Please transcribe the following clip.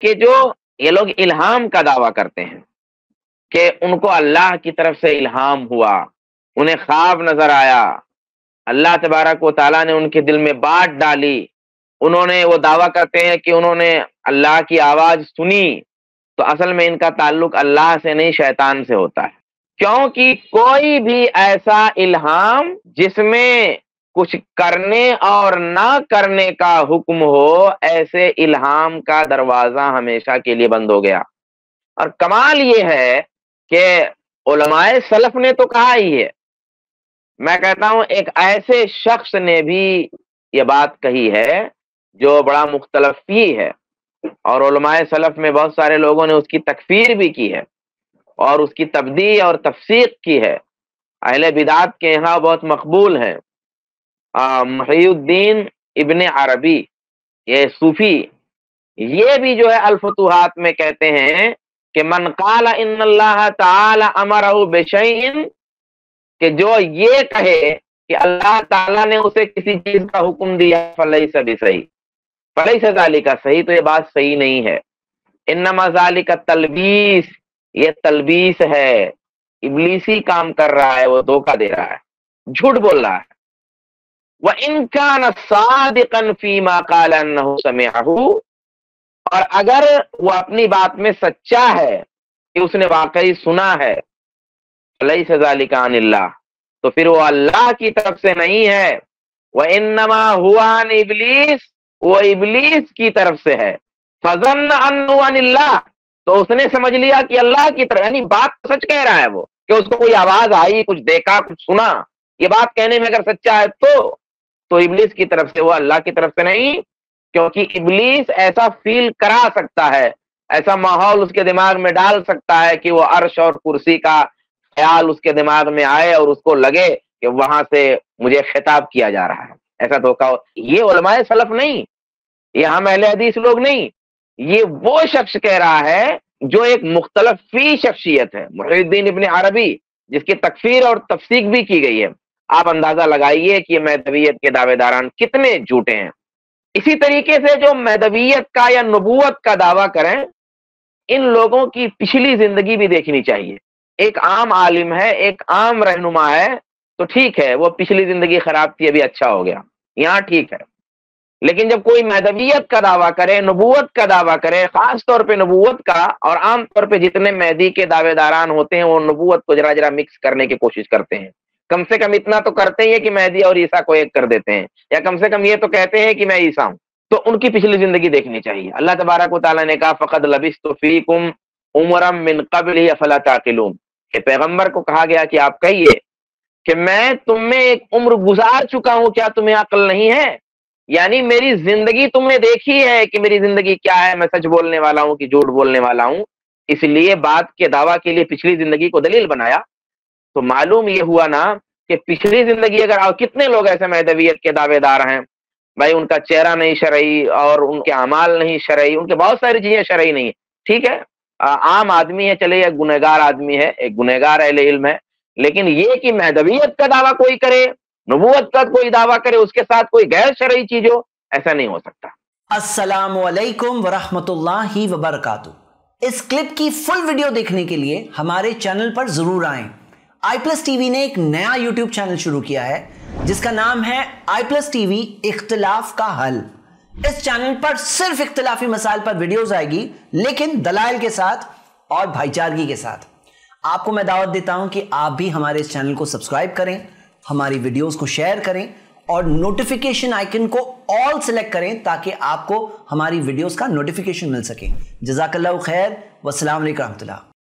कि जो ये लोग इल्हाम का दावा करते हैं कि उनको अल्लाह की तरफ़ से इल्हाम हुआ, उन्हें ख्वाब नज़र आया। अल्लाह तबारक व ताला ने उनके दिल में बात डाली। उन्होंने वो दावा करते हैं कि उन्होंने अल्लाह की आवाज़ सुनी। तो असल में इनका ताल्लुक अल्लाह से नहीं, शैतान से होता है। क्योंकि कोई भी ऐसा इल्हाम जिसमें कुछ करने और ना करने का हुक्म हो, ऐसे इल्हाम का दरवाज़ा हमेशा के लिए बंद हो गया। और कमाल ये है कि उलमाए सलफ ने तो कहा ही है। मैं कहता हूँ, एक ऐसे शख्स ने भी ये बात कही है जो बड़ा मुख्तलफी है और उलमाए सलफ में बहुत सारे लोगों ने उसकी तकफीर भी की है और उसकी तब्दी और तफसीक की है। अहले बिदात के यहाँ बहुत मकबूल हैं। महीउद्दीन इबन अरबी, ये सूफी, ये भी जो है अल्फतुहात में कहते हैं कि मन काला इन अमर बेशन कि जो ये कहे कि अल्लाह ताला ने उसे किसी चीज़ का हुक्म दिया फलई सभी सही। फलई सजाली का सही तो ये बात सही नहीं है। इन मजाली का तलबीस, ये तलबीस है। इबलीसी काम कर रहा है, वो धोखा दे रहा है। झूठ बोल रहा है। वह इनका नसादिकन फीमा और अगर वो अपनी बात में सच्चा है कि उसने वाकई सुना है तो फिर वो अल्लाह की तरफ़ से नहीं है। वह इनमा हुआ इबलीस, वो इबलीस की तरफ़ से है। फजन तो उसने समझ लिया कि अल्लाह की तरफ़, यानी बात तो सच कह रहा है वो, कि उसको कोई आवाज़ आई, कुछ देखा, कुछ सुना। ये बात कहने में अगर सच्चा है तो तो इबलीस की तरफ़ से, वो अल्लाह की तरफ़ से नहीं, क्योंकि इबलीस ऐसा फील करा सकता है, ऐसा माहौल उसके दिमाग में डाल सकता है कि वो अर्श और कुर्सी का ख्याल उसके दिमाग में आए और उसको लगे कि वहाँ से मुझे खिताब किया जा रहा है। ऐसा धोखा ये उलमाए सलफ नहीं, ये हम अहले हदीस लोग नहीं, ये वो शख्स कह रहा है जो एक मुख्तलफ शख्सियत है, मुहिद्दीन इबन अरबी, जिसकी तकफीर और तफसीक भी की गई है। आप अंदाज़ा लगाइए कि मैदवियत के दावेदारान कितने झूठे हैं। इसी तरीके से जो मैदवियत का या नबूत का दावा करें, इन लोगों की पिछली ज़िंदगी भी देखनी चाहिए। एक आम आलिम है, एक आम रहनुमा है तो ठीक है, वो पिछली ज़िंदगी खराब थी, अभी अच्छा हो गया। यहाँ ठीक है। लेकिन जब कोई मैदवियत का दावा करे नबूत का दावा करे, खास तौर पे नबूत का, और आम तौर पे जितने मैदी के दावेदारान होते हैं, वो नबूत को जरा जरा मिक्स करने की कोशिश करते हैं। कम से कम इतना तो करते ही है कि मैदी और ईसा को एक कर देते हैं, या कम से कम ये तो कहते हैं कि मैं ईसा हूँ। तो उनकी पिछली ज़िंदगी देखनी चाहिए। अल्लाह तबारक ताला ने कहा, फ़कद लबिस तो फीकुम उमरम मिन कबल अफला ताकिलून। पैगंबर को कहा गया कि आप कहिए कि मैं तुम में एक उम्र गुजार चुका हूँ, क्या तुम्हें अकल नहीं है? यानी मेरी ज़िंदगी तुमने देखी है कि मेरी ज़िंदगी क्या है? मैं सच बोलने वाला हूँ कि झूठ बोलने वाला हूँ? इसलिए बात के दावा के लिए पिछली ज़िंदगी को दलील बनाया। तो मालूम ये हुआ ना कि पिछली ज़िंदगी अगर, और कितने लोग ऐसे मैदवियत के दावेदार हैं? भाई, उनका चेहरा नहीं शरई और उनके अमाल नहीं शरई, उनके बहुत सारी चीज़ें शरई नहीं है। ठीक है? आम आदमी है चले या गुनहगार आदमी है, एक गुनहगार अहले इल्म है। लेकिन ये कि महदवियत का दावा कोई करे नबूत का कोई दावा करे, उसके साथ कोई गैर शरई चीज़ हो, ऐसा नहीं हो सकता। असलकम वरहमतुल्लाहि वबरकातु इस क्लिप की फुल वीडियो देखने के लिए हमारे चैनल पर ज़रूर आए। आई प्लस टीवी ने एक नया यूट्यूब चैनल शुरू किया है, जिसका नाम है आई प्लस टीवी इख्तलाफ का हल। इस चैनल पर सिर्फ़ इख्तलाफी मसाइल पर वीडियोस आएगी, लेकिन दलाइल के साथ और भाईचारगी के साथ। आपको मैं दावत देता हूँ कि आप भी हमारे इस चैनल को सब्सक्राइब करें, हमारी वीडियोस को शेयर करें, और नोटिफिकेशन आइकन को ऑल सेलेक्ट करें, ताकि आपको हमारी वीडियोस का नोटिफिकेशन मिल सके। जजाकल्ला खैर वसलाम रहमतुल्लाह।